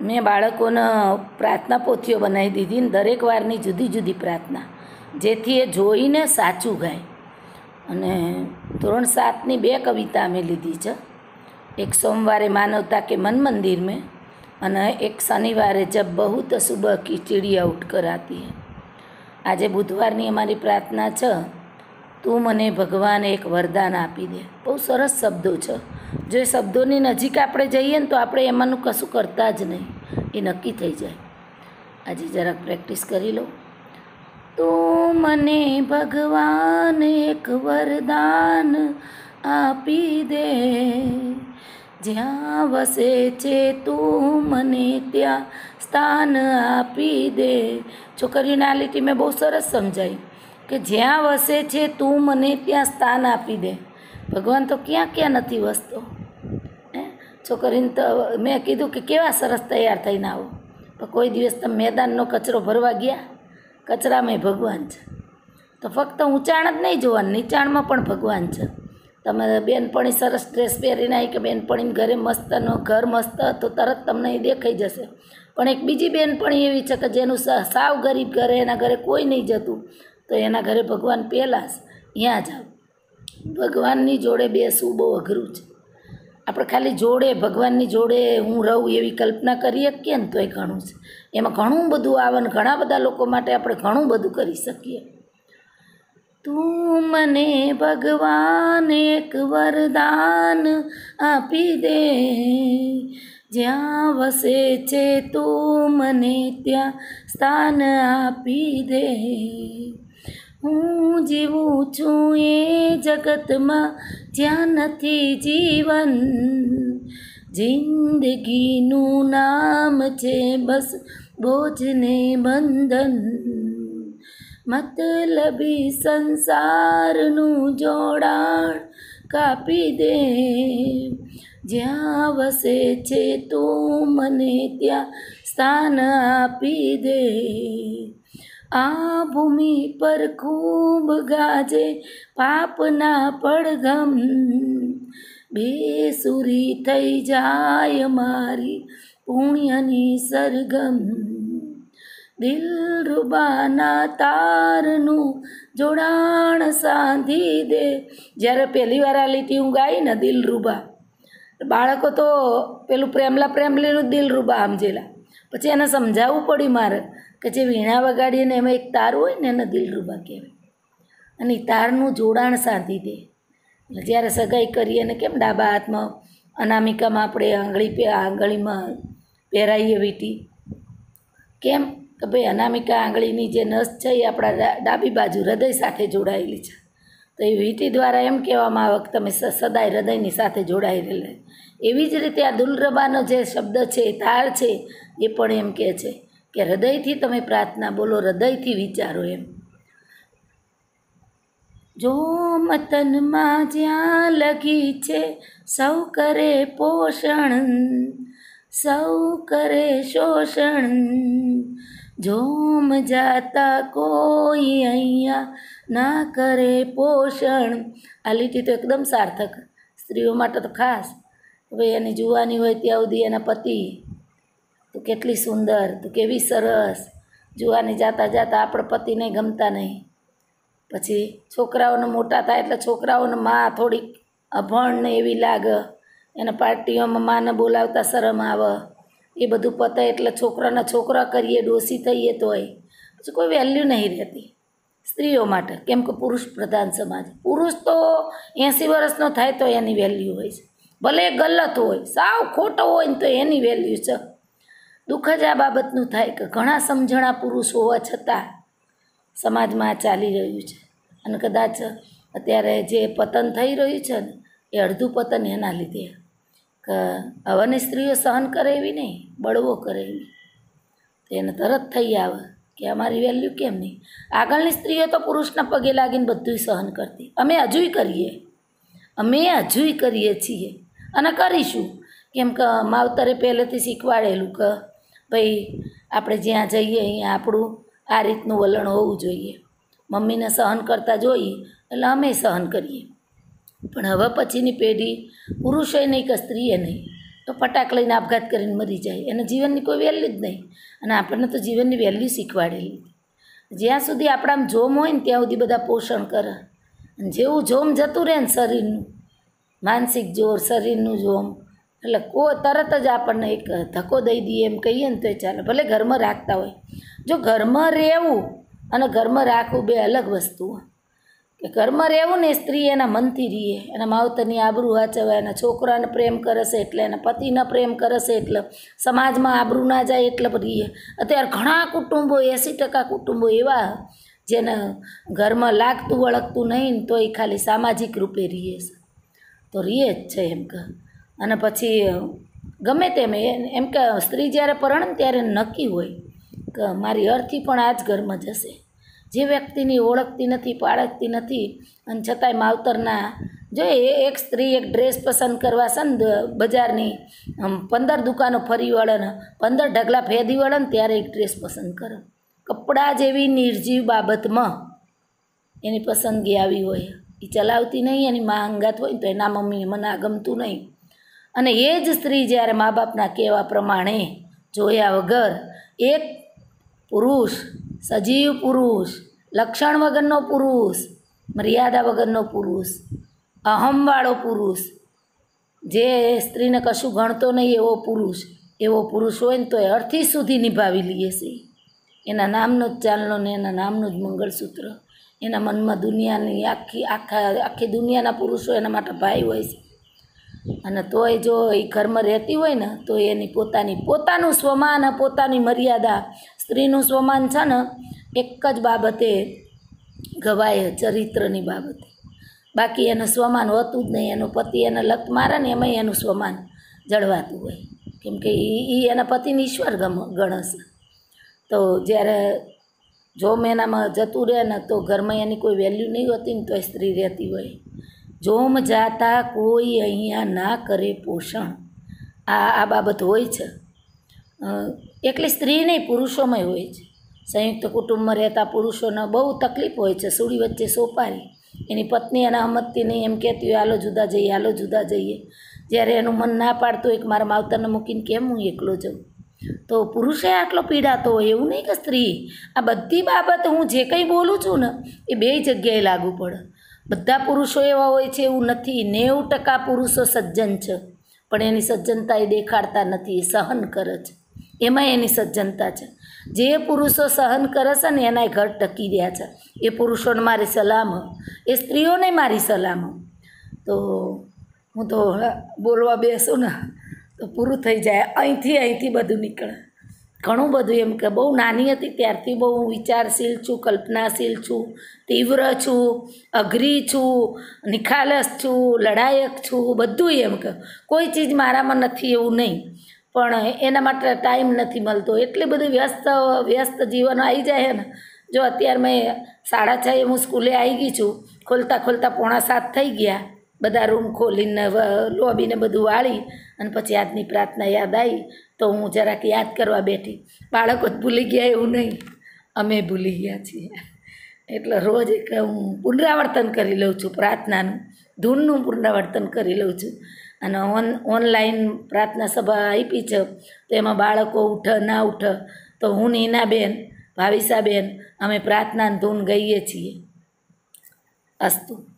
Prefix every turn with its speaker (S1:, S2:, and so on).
S1: મેં બાળકોને પ્રાર્થના પોથીઓ બનાવી દીધી ને દરેક વારની જુદી જુદી પ્રાર્થના, જેથી એ જોઈને સાચું ગાય. અને ધોરણ સાતની બે કવિતા અમે લીધી છે. એક સોમવારે માનવતા કે મન મંદિર મેં અને એક શનિવારે જબ બહુત સુબહ કી આઉટ કરાતી હૈ. આજે બુધવારની અમારી પ્રાર્થના છે, તું મને ભગવાન એક વરદાન આપી દે. બહુ સરસ શબ્દો છે. જો એ શબ્દોની નજીક આપણે જઈએ ને તો આપણે એમાંનું કશું કરતા જ નહીં. એ નક્કી થઈ જાય. આજે જરાક પ્રેક્ટિસ કરી લો. તું મને ભગવાન એક વરદાન આપી દે. જ્યાં વસે છે તું મને ત્યાં સ્થાન આપી દે. છોકરીઓને આ લીટી મેં બહુ સરસ સમજાવી કે જ્યાં વસે છે તું મને ત્યાં સ્થાન આપી દે. ભગવાન તો ક્યાં ક્યાં નથી વસતો? હે? છોકરીને તો મેં કીધું કે કેવા સરસ તૈયાર થઈને આવો. પણ કોઈ દિવસ તમે મેદાનનો કચરો ભરવા ગયા? કચરામાં ભગવાન છે. તો ફક્ત ઊંચાણ જ નહીં જોવાનું, નીચાણમાં પણ ભગવાન છે. તમે બેનપણી સરસ ડ્રેસ પહેરીને આવી કે બેનપણીને ઘરે મસ્તનો ઘર મસ્ત તો તરત તમને એ દેખાઈ જશે. પણ એક બીજી બેનપણી એવી છે કે જેનું સાવ ગરીબ ઘરે, એના ઘરે કોઈ નહીં જતું. તો એના ઘરે ભગવાન પહેલાં જ ત્યાં જાઓ ભગવાનની જોડે બેસવું બહુ અઘરું છે. આપણે ખાલી જોડે, ભગવાનની જોડે હું રહું એવી કલ્પના કરી શકીએ ને તોય ઘણું છે. એમાં ઘણું બધું આવે ને ઘણા બધા લોકો માટે આપણે ઘણું બધું કરી શકીએ. તું મને ભગવાન એક વરદાન આપી દે. જ્યાં વસે છે તું મને ત્યાં સ્થાન આપી દે. હું જીવું છું એ જગતમાં, જ્યાં નથી જીવન. જિંદગીનું નામ છે બસ બોજને બંધન. મતલબી સંસારનું જોડાણ કાપી દે. જ્યાં વસે છે તું મને ત્યાં સ્થાન આપી દે. આ ભૂમિ પર ખૂબ ગાજે પાપના પડઘમ. બેસુરી થઈ જાય મારી પુણ્યની સરગમ દિલરૂબાના તારનું જોડાણ સાંધી દે. જ્યારે પહેલી વાર આ લીટી હું ગાઈ ને દિલરૂબા બાળકો તો પેલું પ્રેમલા પ્રેમલીનું દિલરૂબા સમજેલા પછી એને સમજાવવું પડ્યું મારે કે જે વીણા વગાડીએ ને એમાં એક તાર હોય ને એને દિલરૂબા કહેવાય. અને એ તારનું જોડાણ સાધી દે. એટલે જ્યારે સગાઈ કરીએ ને કેમ ડાબા હાથમાં અનામિકામાં આપણે આંગળી આંગળીમાં પહેરાઈએ વીંટી? કેમ? કે ભાઈ અનામિકા આંગળીની જે નસ છે એ આપણા ડાબી બાજુ હૃદય સાથે જોડાયેલી છે. તો એ વીંટી દ્વારા એમ કહેવામાં આવે કે તમે સદાય હૃદયની સાથે જોડાયેલા એવી જ રીતે આ દુલરબાનો જે શબ્દ છે તાર છે, એ પણ એમ કહે છે કે હૃદયથી તમે પ્રાર્થના બોલો, હૃદયથી વિચારો એમ. જો મતનમાં જ્યાં લગી છે, સૌ કરે પોષણ, સૌ કરે શોષણ જોમ જાતા કોઈ અહીંયા ના કરે પોષણ. આ લીટી તો એકદમ સાર્થક. સ્ત્રીઓ માટે તો ખાસ. ભાઈ એની જુવાની હોય ત્યાં સુધી એના પતિ. તો કેટલી સુંદર, તું કેવી સરસ. જુવાની જાતા જાતા આપણે પતિને ગમતા નહીં. પછી છોકરાઓને મોટા થાય એટલે છોકરાઓને માં થોડીક અભણ એવી લાગે. એને પાર્ટીઓમાં માને બોલાવતા શરમ આવે. એ બધું પતે એટલે છોકરાના છોકરા કરીએ, ડોસી થઈએ તોય પછી કોઈ વેલ્યુ નહીં રહેતી. સ્ત્રીઓ માટે, કેમ કે પુરુષ પ્રધાન સમાજ. પુરુષ તો એંસી વર્ષનો થાય તો એની વેલ્યુ હોય છે. ભલે એ ગલત હોય, સાવ ખોટો હોય ને તો એની વેલ્યુ છે. દુઃખ જ આ બાબતનું થાય કે ઘણા સમજણા પુરુષ હોવા છતાં સમાજમાં આ ચાલી રહ્યું છે. અને કદાચ અત્યારે જે પતન થઈ રહ્યું છે ને, એ અડધું પતન એના લીધે. હવાની સ્ત્રીઓ સહન કરે એવી નહીં, બળવો કરે એવી. તો એને તરત થઈ આવે કે અમારી વેલ્યુ કેમ નહીં? આગળની સ્ત્રીઓ તો પુરુષના પગે લાગીને બધું સહન કરતી. અમે હજુય કરીએ. અમે હજુય કરીએ છીએ. અને કરીશું. કેમ કે માવતરે પહેલેથી શીખવાડેલું કે ભાઈ આપણે જ્યાં જઈએ અહીંયા આપણું આ રીતનું વલણ હોવું જોઈએ. મમ્મીને સહન કરતા જોઈએ એટલે અમે સહન કરીએ. પણ હવે પછીની પેઢી પુરુષોય નહીં કે સ્ત્રીએ નહીં, તો ફટાક લઈને આપઘાત કરીને મરી જાય. એને જીવનની કોઈ વેલ્યુ જ નહીં. અને આપણને તો જીવનની વેલ્યુ શીખવાડેલી. જ્યાં સુધી આપણામાં જોમ હોય ને ત્યાં સુધી બધા પોષણ કરે. અને જેવું જોમ જતું રહે ને શરીરનું, માનસિક જોર, શરીરનું જોમ, એટલે કો તરત જ આપણને એક ધક્કો દઈ દઈએ એમ કહીએ ને તો એ ચાલે. ભલે ઘરમાં રાખતા હોય. જો ઘરમાં રહેવું અને ઘરમાં રાખવું બે અલગ વસ્તુ કે ઘરમાં રહેવું ને સ્ત્રી એના મનથી રહીએ એના માવતરની આબરૂ વાંચવે એના છોકરાને પ્રેમ કરે છે એટલે, એના પતિને પ્રેમ કરે છે એટલે, સમાજમાં આબરૂ ના જાય એટલે રહીએ અત્યારે ઘણા કુટુંબો, એંસી ટકા કુટુંબો એવા જેને ઘરમાં લાગતું, વળગતું નહીં ને એ ખાલી સામાજિક રૂપે રહીએ છે. તો રહીએ જ છે એમ કે. અને પછી ગમે તેમ એમ કે સ્ત્રી જ્યારે પરણે ત્યારે નક્કી હોય કે મારી અર્થી પણ આ જ ઘરમાં જશે. જે વ્યક્તિની ઓળખતી નથી પાળખતી નથી અને છતાંય માવતરના, જો એ એક સ્ત્રી એક ડ્રેસ પસંદ કરવા છે ને બજારની પંદર દુકાનો ફરી વળે ને પંદર ઢગલા ફેદી વળે ને ત્યારે એક ડ્રેસ પસંદ કરે. કપડાં જેવી નિર્જીવ બાબતમાં એની પસંદગી આવી હોય. એ ચલાવતી નહીં, એની મા અંગાત હોય ને તો એના મમ્મી મને આ ગમતું નહીં. અને એ જ સ્ત્રી જ્યારે મા બાપના કહેવા પ્રમાણે જોયા વગર એક પુરુષ સજીવ પુરુષ, લક્ષણ વગરનો પુરુષ, મર્યાદા વગરનો પુરુષ અહમવાળો પુરુષ. જે સ્ત્રીને કશું ગણતો નહીં એવો પુરુષ એવો પુરુષ હોય ને તો એ અર્થી સુધી નિભાવી લઈએ છે. એના નામનો જ ચાલનો ને એના નામનું જ મંગળસૂત્ર. એના મનમાં દુનિયાની આખી, આખા, આખી દુનિયાના પુરુષો એના માટે ભાઈ હોય છે. અને તોય જો એ ઘરમાં રહેતી હોય ને, તો એની પોતાની, પોતાનું સ્વમાન, પોતાની મર્યાદા, સ્ત્રીનું સ્વમાન છે ને, એક જ બાબતે ગવાય ચરિત્રની બાબતે. બાકી એનું સ્વમાન હોતું જ નહીં. એનો પતિ એને લત મારે ને એમાંય એનું સ્વમાન જળવાતું હોય. કેમ કે એ એના પતિની ઈશ્વર ગમ, ગણશે. તો જ્યારે જો મેનામાં જતું રહે ને, તો ઘરમાં એની કોઈ વેલ્યુ નહીં હોતી ને તો સ્ત્રી રહેતી હોય. જોમ જાતા કોઈ અહીંયા ના કરે પોષણ. આ આ બાબત હોય છે. એકલી સ્ત્રી નહીં, પુરુષોમાં હોય છે. સંયુક્ત કુટુંબમાં રહેતા પુરુષોને બહુ તકલીફ હોય છે સુડી વચ્ચે સોપારી. એની પત્ની એના હમતથી નહીં, એમ કહેતી હોય, હાલો જુદા જઈએ, હાલો જુદા જઈએ. જ્યારે એનું મન ના પાડતું હોય કે મારા માવતરને મૂકીને કેમ હું એકલો જઉં? તો પુરુષે આટલો પીડાતો હોય, એવું નહીં કે સ્ત્રી. આ બધી બાબત હું જે કંઈ બોલું છું ને, એ બે જગ્યાએ લાગુ પડે. બધા પુરુષો એવા હોય છે એવું નથી. નેવું ટકા પુરુષો સજ્જન છે, પણ એની સજ્જનતા એ દેખાડતા નથી, એ સહન કરે છે. એમાં એની સજ્જનતા છે. જે પુરુષો સહન કરે છે ને એના ઘર ટકી રહ્યા છે. એ પુરુષોને મારી સલામ એ સ્ત્રીઓને મારી સલામ તો હું તો બોલવા બેસું ને, તો પૂરું થઈ જાય. અહીંથી અહીંથી બધું નીકળે. ઘણું બધું એમ કે બહુ નાની હતી ત્યારથી બહુ હું વિચારશીલ છું, કલ્પનાશીલ છું, તીવ્ર છું, અઘરી છું, નિખાલસ છું, લડાયક છું, બધું એમ કે. કોઈ ચીજ મારામાં નથી એવું નહીં, પણ એના માટે ટાઈમ નથી મળતો. એટલી બધી વ્યસ્ત વ્યસ્ત જીવન આવી જાય ને, જો અત્યારે મેં સાડા છએ હું સ્કૂલે આવી ગઈ છું, ખોલતા ખોલતા પોણા સાત થઈ ગયા. બધા રૂમ ખોલીને લોબીને બધું વાળી અને પછી આજની પ્રાર્થના યાદ આવી. તો હું જરાક યાદ કરવા બેઠી. બાળકો જ ભૂલી ગયા એવું નહીં. અમે ભૂલી ગયા છીએ. એટલે રોજ એક હું પુનરાવર્તન કરી લઉં છું પ્રાર્થનાનું. ધૂનનું પુનરાવર્તન કરી લઉં છું. અને ઓન, ઓનલાઈન પ્રાર્થના સભા આપી છે. તો એમાં બાળકો ઉઠ, ના ઉઠ. તો હું નીનાબેન, ભાવિસાબેન, અમે પ્રાર્થનાની ધૂન ગઈએ છીએ. અસ્તુ.